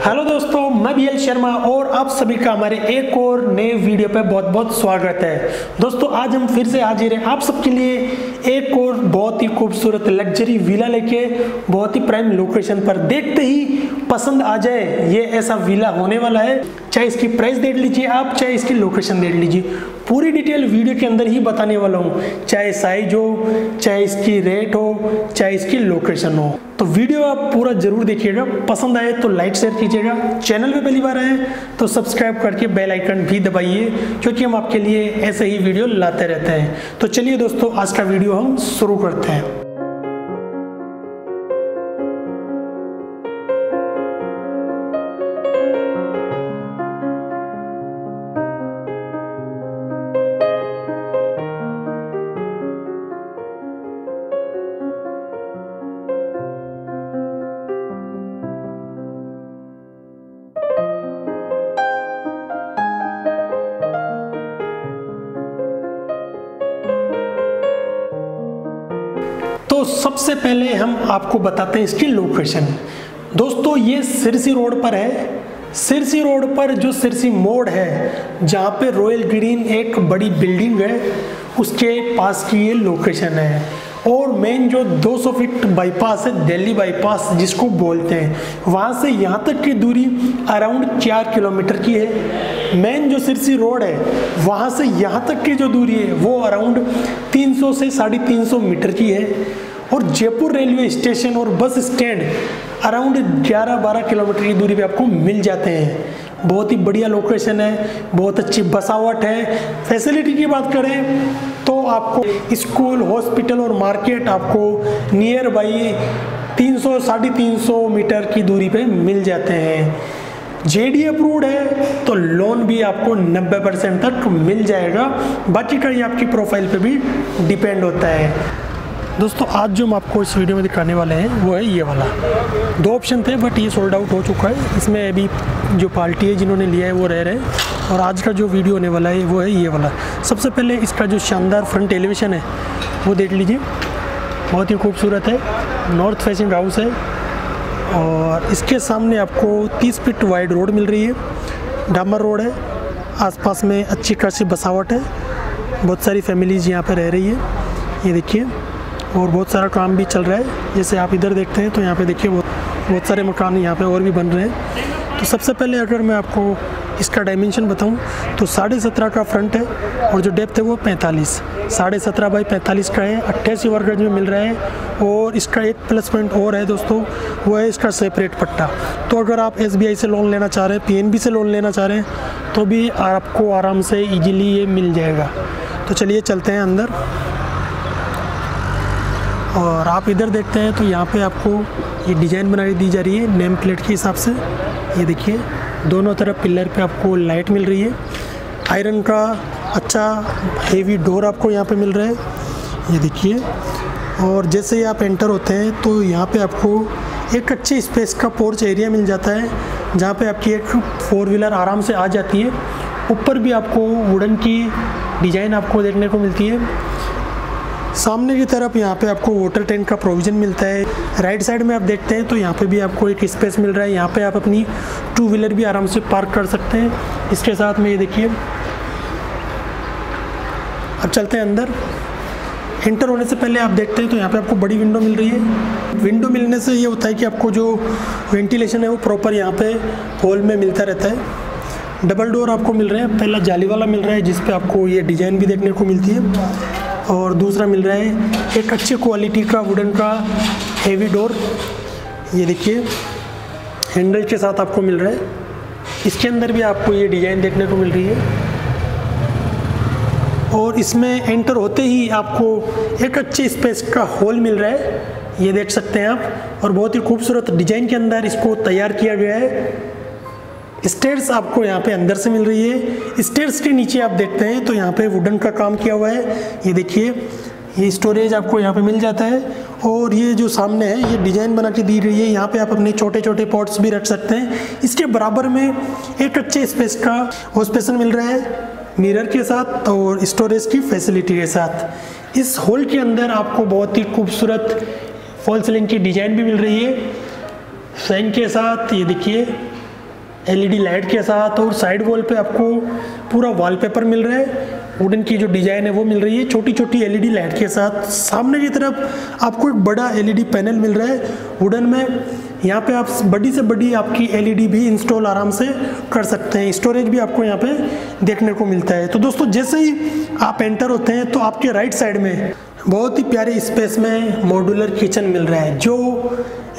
Hello दोस्तों, मैं B L Sharma और आप सभी का हमारे एक और नए वीडियो पे बहुत बहुत स्वागत है। दोस्तों, आज हम फिर से हाजिर हैं आप सबके लिए एक और बहुत ही खूबसूरत लग्जरी विला लेके, बहुत ही प्राइम लोकेशन पर। देखते ही पसंद आ जाए, ये ऐसा विला होने वाला है। चाहे इसकी प्राइस देख लीजिए आप, चाहे इसकी लोकेशन देख लीजिए। पूरी डिटेल वीडियो के अंदर ही बताने वाला हूँ। चाहे साइज़ हो, चाहे इसकी रेट हो, चाहे इसकी लोकेशन हो। तो वीडियो आप पूरा ज़रूर देखिएगा। पसंद आए तो लाइक शेयर कीजिएगा। चैनल पे पहली बार आए तो सब्सक्राइब करके बेल आइकन भी दबाइए, क्योंकि हम आपके लिए ऐसे ही वीडियो लाते रहते हैं। तो चलिए दोस्तों, आज का वीडियो हम शुरू करते हैं। तो सबसे पहले हम आपको बताते हैं इसकी लोकेशन। दोस्तों, ये सिरसी रोड पर है। सिरसी रोड पर जो सिरसी मोड़ है, जहाँ पे रॉयल ग्रीन एक बड़ी बिल्डिंग है, उसके पास की ये लोकेशन है। और मेन जो 200 फीट बाईपास है दिल्ली बाईपास जिसको बोलते हैं, वहाँ से यहाँ तक की दूरी अराउंड चार किलोमीटर की है। मेन जो सिरसी रोड है, वहाँ से यहाँ तक की जो दूरी है, वो अराउंड 300 से साढ़े तीन मीटर की है। और जयपुर रेलवे स्टेशन और बस स्टैंड अराउंड 11-12 किलोमीटर की दूरी पे आपको मिल जाते हैं। बहुत ही बढ़िया लोकेशन है, बहुत अच्छी बसावट है। फैसिलिटी की बात करें तो आपको स्कूल हॉस्पिटल और मार्केट आपको नियर बाई 300 साढ़े तीन मीटर की दूरी पे मिल जाते हैं। जेडी अप्रूव्ड है तो लोन भी आपको 90 परसेंट तक मिल जाएगा। बाकी का ये आपकी प्रोफ़ाइल पे भी डिपेंड होता है। दोस्तों, आज जो हम आपको इस वीडियो में दिखाने वाले हैं, वो है ये वाला। दो ऑप्शन थे बट ये सोल्ड आउट हो चुका है। इसमें अभी जो पार्टी है, जिन्होंने लिया है, वो रह रहे हैं। और आज का जो वीडियो होने वाला है, वो है ये वाला। सबसे पहले इसका जो शानदार फ्रंट एलिवेशन है, वो देख लीजिए। बहुत ही खूबसूरत है। नॉर्थ फेसिंग हाउस है। और इसके सामने आपको 30 फीट वाइड रोड मिल रही है। डामर रोड है। आसपास में अच्छी खासी बसावट है। बहुत सारी फैमिलीज़ यहाँ पर रह रही है। ये देखिए। और बहुत सारा काम भी चल रहा है। जैसे आप इधर देखते हैं तो यहाँ पे देखिए बहुत बहुत सारे मकान यहाँ पे और भी बन रहे हैं। तो सबसे पहले अगर मैं आपको इसका डायमेंशन बताऊँ तो साढ़े सत्रह का फ्रंट है और जो डेप्थ है वो पैंतालीस। साढ़े सत्रह बाई पैंतालीस का है, अट्ठासी वर्ग में मिल रहा है और इसका एक प्लस पॉइंट और है दोस्तों, वो है इसका सेपरेट पट्टा। तो अगर आप SBI से लोन लेना चाह रहे हैं PNB से लोन लेना चाह रहे हैं तो भी आपको आराम से ईजिली ये मिल जाएगा। तो चलिए चलते हैं अंदर। और आप इधर देखते हैं तो यहाँ पे आपको ये डिज़ाइन बनाई दी जा रही है नेम प्लेट के हिसाब से। ये देखिए, दोनों तरफ़ पिलर पे आपको लाइट मिल रही है। आयरन का अच्छा हेवी डोर आपको यहाँ पे मिल रहा है। ये देखिए, और जैसे ही आप एंटर होते हैं तो यहाँ पे आपको एक अच्छे स्पेस का पोर्च एरिया मिल जाता है, जहाँ पे आपकी एक फोर व्हीलर आराम से आ जाती है। ऊपर भी आपको वुडन की डिज़ाइन आपको देखने को मिलती है। सामने की तरफ़ यहाँ पे आपको वाटर टैंक का प्रोविज़न मिलता है। राइट साइड में आप देखते हैं तो यहाँ पे भी आपको एक स्पेस मिल रहा है। यहाँ पे आप अपनी टू व्हीलर भी आराम से पार्क कर सकते हैं। इसके साथ में ये देखिए। अब चलते हैं अंदर। इंटर होने से पहले आप देखते हैं तो यहाँ पे आपको बड़ी विंडो मिल रही है। विंडो मिलने से ये होता है कि आपको जो वेंटिलेशन है वो प्रॉपर यहाँ पे हॉल में मिलता रहता है। डबल डोर आपको मिल रहे हैं। पहला जाली वाला मिल रहा है जिस पे आपको ये डिज़ाइन भी देखने को मिलती है। और दूसरा मिल रहा है एक अच्छी क्वालिटी का वुडन का हेवी डोर ये देखिए हैंडल के साथ आपको मिल रहा है। इसके अंदर भी आपको ये डिज़ाइन देखने को मिल रही है। और इसमें एंटर होते ही आपको एक अच्छे स्पेस का हॉल मिल रहा है। ये देख सकते हैं आप। और बहुत ही खूबसूरत डिज़ाइन के अंदर इसको तैयार किया गया है। स्टेयर्स आपको यहाँ पे अंदर से मिल रही है। स्टेयर्स के नीचे आप देखते हैं तो यहाँ पे वुडन का काम किया हुआ है। ये देखिए, ये स्टोरेज आपको यहाँ पे मिल जाता है। और ये जो सामने है, ये डिज़ाइन बना के दी रही है। यहाँ पे आप अपने छोटे छोटे पॉट्स भी रख सकते हैं। इसके बराबर में एक अच्छे स्पेस का वो स्पेशन मिल रहा है मिरर के साथ और स्टोरेज की फैसिलिटी के साथ। इस हॉल के अंदर आपको बहुत ही खूबसूरत फॉल सीलिंग की डिज़ाइन भी मिल रही है। फ़ैन के साथ, ये देखिए एलईडी लाइट के साथ और साइड वॉल पे आपको पूरा वॉलपेपर मिल रहा है। वुडन की जो डिज़ाइन है वो मिल रही है। छोटी छोटी एलईडी लाइट के साथ सामने की तरफ़ आपको एक बड़ा एलईडी पैनल मिल रहा है। वुडन में यहाँ पे आप बड़ी से बड़ी आपकी एलईडी भी इंस्टॉल आराम से कर सकते हैं। स्टोरेज भी आपको यहाँ पे देखने को मिलता है। तो दोस्तों, जैसे ही आप एंटर होते हैं तो आपके राइट साइड में बहुत ही प्यारे स्पेस में मॉड्यूलर किचन मिल रहा है, जो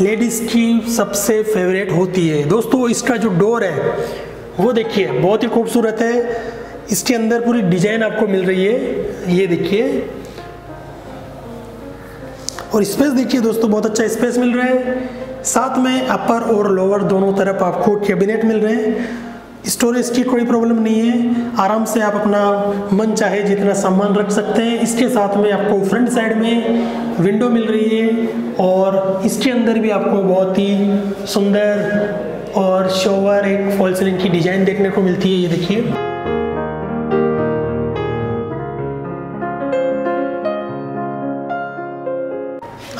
लेडीज़ की सबसे फेवरेट होती है। दोस्तों, इसका जो डोर है, वो देखिए, बहुत ही खूबसूरत है। इसके अंदर पूरी डिज़ाइन आपको मिल रही है। ये देखिए। और स्पेस देखिए दोस्तों, बहुत अच्छा स्पेस मिल रहा है। साथ में अपर और लोअर दोनों तरफ़ आपको कैबिनेट मिल रहे हैं। स्टोरेज की कोई प्रॉब्लम नहीं है। आराम से आप अपना मन चाहे जितना सामान रख सकते हैं। इसके साथ में आपको फ्रंट साइड में विंडो मिल रही है और इसके अंदर भी आपको बहुत ही सुंदर और शोवर एक फॉल सीलिंग की डिज़ाइन देखने को मिलती है। ये देखिए।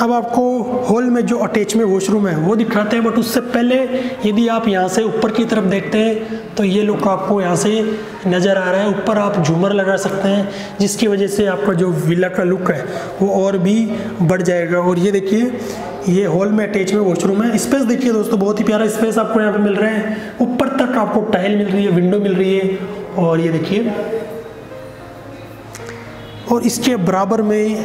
अब आपको हॉल में जो अटैच में वॉशरूम है, वो दिखाते हैं, बट उससे पहले यदि आप यहाँ से ऊपर की तरफ़ देखते हैं तो ये लुक आपको यहाँ से नज़र आ रहा है। ऊपर आप झूमर लगा सकते हैं, जिसकी वजह से आपका जो विला का लुक है, वो और भी बढ़ जाएगा। और ये देखिए, ये हॉल में अटैच में वॉशरूम है। स्पेस देखिए दोस्तों, बहुत ही प्यारा स्पेस आपको यहाँ पे मिल रहा है। ऊपर तक आपको टाइल मिल रही है, विंडो मिल रही है, और ये देखिए और इसके बराबर में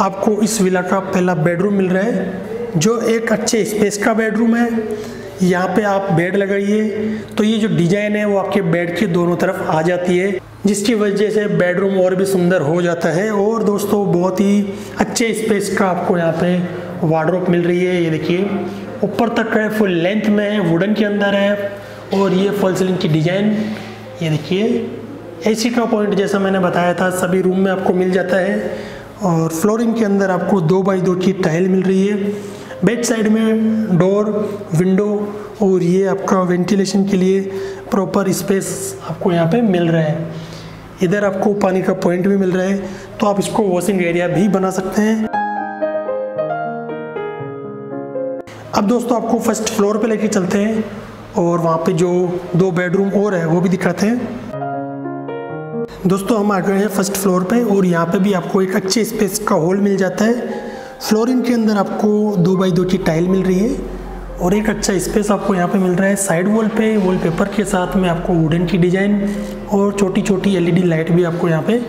आपको इस विला का पहला बेडरूम मिल रहा है, जो एक अच्छे स्पेस का बेडरूम है। यहाँ पे आप बेड लगाइए तो ये जो डिज़ाइन है, वो आपके बेड के दोनों तरफ़ आ जाती है, जिसकी वजह से बेडरूम और भी सुंदर हो जाता है। और दोस्तों, बहुत ही अच्छे स्पेस का आपको यहाँ पे वार्ड्रोप मिल रही है। ये देखिए, ऊपर तक है फुल लेंथ में है वुडन के अंदर है, और ये फॉल सीलिंग की डिज़ाइन ये देखिए एसी का पॉइंट जैसा मैंने बताया था, सभी रूम में आपको मिल जाता है और फ्लोरिंग के अंदर आपको दो बाई दो की टाइल मिल रही है। बेड साइड में डोर विंडो और ये आपका वेंटिलेशन के लिए प्रॉपर स्पेस आपको यहाँ पे मिल रहा है। इधर आपको पानी का पॉइंट भी मिल रहा है तो आप इसको वॉशिंग एरिया भी बना सकते हैं। अब दोस्तों, आपको फ़र्स्ट फ्लोर पे लेके चलते हैं और वहाँ पे जो दो बेडरूम और है, वो भी दिखाते हैं। दोस्तों, हम आ गए हैं फ़र्स्ट फ्लोर पे और यहाँ पे भी आपको एक अच्छे स्पेस का हॉल मिल जाता है। फ्लोरिंग के अंदर आपको दो बाई दो की टाइल मिल रही है और एक अच्छा स्पेस आपको यहाँ पे मिल रहा है साइड वॉल पे वॉलपेपर के साथ में आपको वुडन की डिज़ाइन और छोटी छोटी एलईडी लाइट भी आपको यहाँ पे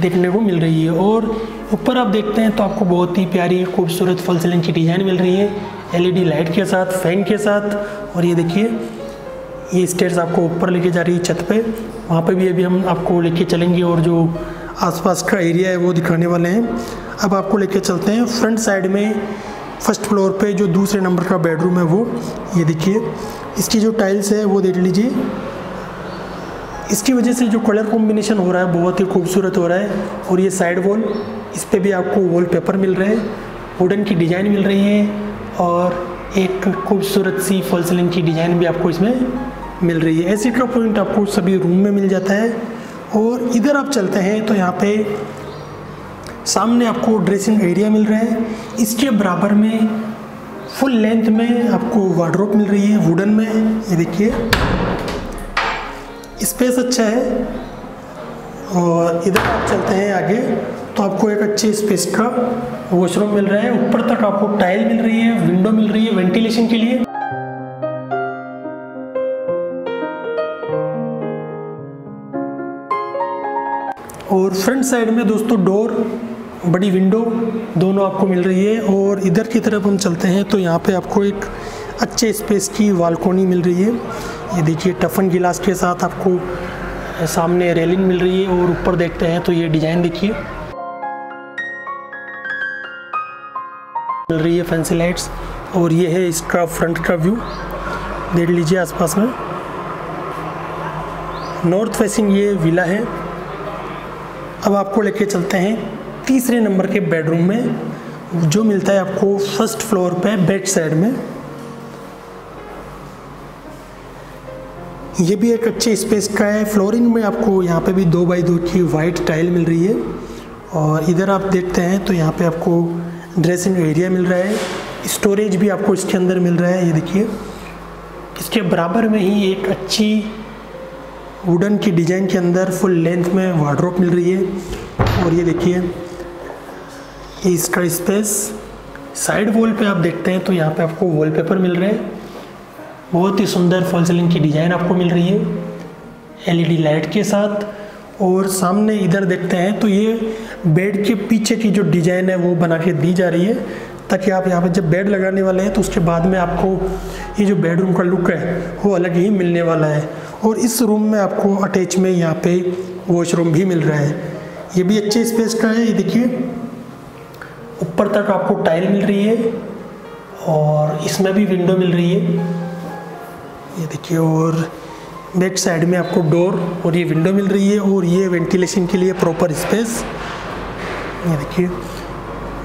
देखने को मिल रही है। और ऊपर आप देखते हैं तो आपको बहुत ही प्यारी, खूबसूरत फल की डिज़ाइन मिल रही है। एलईडी लाइट के साथ फ़ैन के साथ और ये देखिए ये स्टेयर्स आपको ऊपर लेके जा रही है छत पे। वहाँ पे भी अभी हम आपको लेके चलेंगे और जो आसपास का एरिया है वो दिखाने वाले हैं। अब आपको लेके चलते हैं फ्रंट साइड में फ़र्स्ट फ्लोर पे जो दूसरे नंबर का बेडरूम है वो। ये देखिए, इसकी जो टाइल्स है वो देख लीजिए। इसकी वजह से जो कलर कॉम्बिनेशन हो रहा है, बहुत ही खूबसूरत हो रहा है। और ये साइड वॉल इस पर भी आपको वॉल पेपर मिल रहे हैं। वुडन की डिज़ाइन मिल रही है और एक खूबसूरत सी फॉल सीलिंग की डिज़ाइन भी आपको इसमें मिल रही है। एसी का पॉइंट आपको सभी रूम में मिल जाता है। और इधर आप चलते हैं तो यहाँ पे सामने आपको ड्रेसिंग एरिया मिल रहा है। इसके बराबर में फुल लेंथ में आपको वार्ड्रोप मिल रही है वुडन में। ये देखिए। स्पेस अच्छा है। और इधर आप चलते हैं आगे तो आपको एक अच्छे स्पेस का वॉशरूम मिल रहा है। ऊपर तक आपको टाइल मिल रही है विंडो मिल रही है वेंटिलेशन के लिए। और फ्रंट साइड में दोस्तों डोर बड़ी विंडो दोनों आपको मिल रही है और इधर की तरफ़ हम चलते हैं तो यहाँ पे आपको एक अच्छे स्पेस की बालकोनी मिल रही है। ये देखिए टफन गिलास के साथ आपको सामने रेलिंग मिल रही है और ऊपर देखते हैं तो ये डिज़ाइन देखिए। मिल रही है फैंसी लाइट्स और ये है इसका फ्रंट का व्यू देख लीजिए आसपास में। नॉर्थ फेसिंग ये विला है। अब आपको लेके चलते हैं तीसरे नंबर के बेडरूम में, जो मिलता है आपको फ़र्स्ट फ्लोर पे बेड साइड में। ये भी एक अच्छे स्पेस का है, फ्लोरिंग में आपको यहाँ पे भी दो बाई दो की वाइट टाइल मिल रही है। और इधर आप देखते हैं तो यहाँ पे आपको ड्रेसिंग एरिया मिल रहा है, स्टोरेज भी आपको इसके अंदर मिल रहा है, ये देखिए। इसके बराबर में ही एक अच्छी वुडन की डिज़ाइन के अंदर फुल लेंथ में वार्ड्रोप मिल रही है। और ये देखिए इसका स्पेस साइड वॉल पे आप देखते हैं तो यहाँ पे आपको वॉलपेपर मिल रहे हैं। बहुत ही सुंदर फॉल सीलिंग की डिज़ाइन आपको मिल रही है एलईडी लाइट के साथ। और सामने इधर देखते हैं तो ये बेड के पीछे की जो डिज़ाइन है वो बना के दी जा रही है, ताकि आप यहाँ पे जब बेड लगाने वाले हैं तो उसके बाद में आपको ये जो बेडरूम का लुक है वो अलग ही मिलने वाला है। और इस रूम में आपको अटैच में यहाँ पे वॉशरूम भी मिल रहा है। ये भी अच्छे स्पेस का है, ये देखिए। ऊपर तक आपको टाइल मिल रही है और इसमें भी विंडो मिल रही है। ये देखिए, और बैक साइड में आपको डोर और ये विंडो मिल रही है और ये वेंटिलेशन के लिए प्रॉपर स्पेस ये देखिए,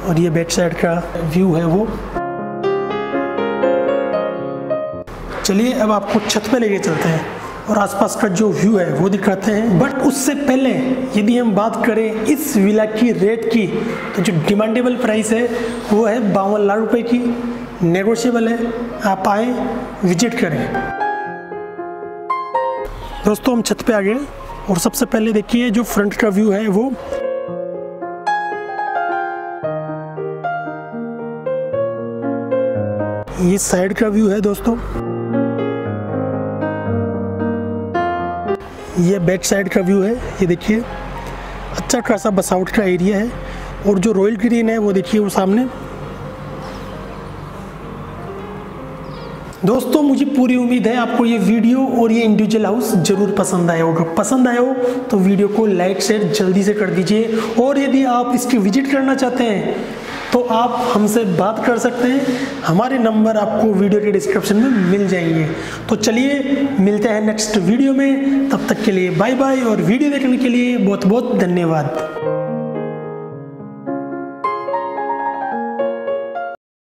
और ये बैक साइड का व्यू है वो। चलिए, अब आपको छत पे लेके चलते हैं। और आसपास का जो व्यू है, वो दिखाते हैं। बट उससे पहले यदि हम बात करें इस विला की रेट की तो जो डिमांडेबल प्राइस है, वो है बावन लाख रुपए की। नेगोशिएबल है, आप आए विज़िट करें। दोस्तों, हम छत पे आ गए और सबसे पहले देखिए, जो फ्रंट का व्यू है, वो ये साइड का व्यू है, दोस्तों। ये बैक साइड का व्यू है, ये देखिए। अच्छा खासा बसाउट का एरिया है और जो रॉयल ग्रीन है, वो देखिए वो सामने। दोस्तों, मुझे पूरी उम्मीद है आपको ये वीडियो और ये इंडिविजुअल हाउस ज़रूर पसंद आया होगा। पसंद आया हो तो वीडियो को लाइक शेयर जल्दी से कर दीजिए। और यदि आप इसकी विज़िट करना चाहते हैं तो आप हमसे बात कर सकते हैं। हमारे नंबर आपको वीडियो के डिस्क्रिप्शन में मिल जाएँगे। तो चलिए, मिलते हैं नेक्स्ट वीडियो में। तब तक के लिए बाय बाय और वीडियो देखने के लिए बहुत बहुत धन्यवाद।